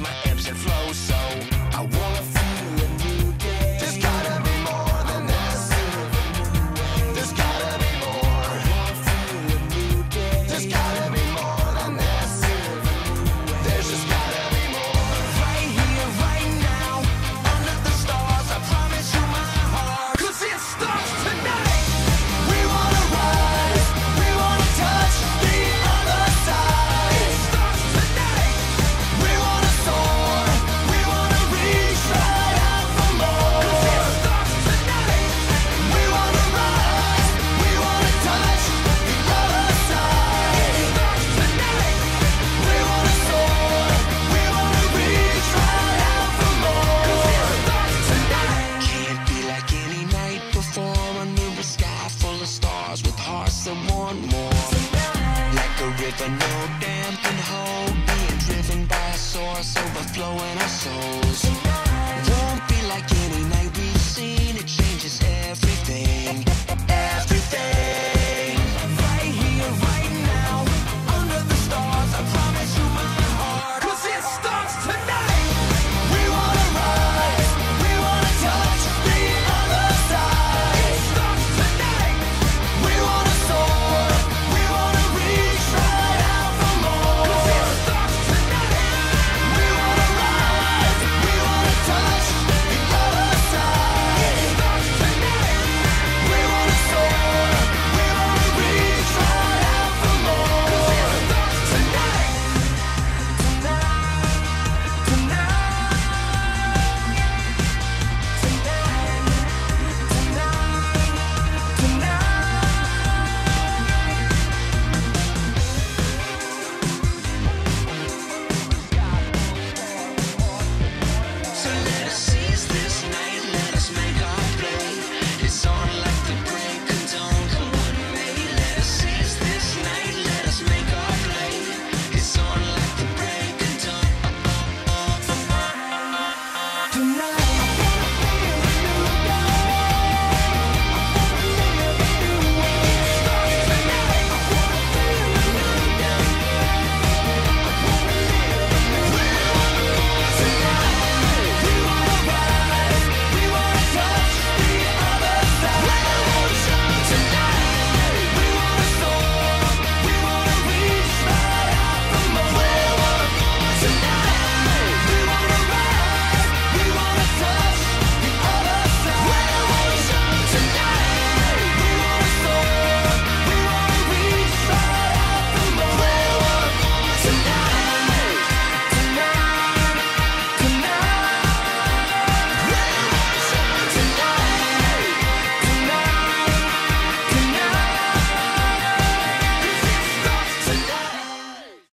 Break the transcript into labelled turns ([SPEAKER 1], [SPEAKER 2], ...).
[SPEAKER 1] my abs and. someone more Like a river, no dam can hold Being driven by a source overflowing our souls Tonight.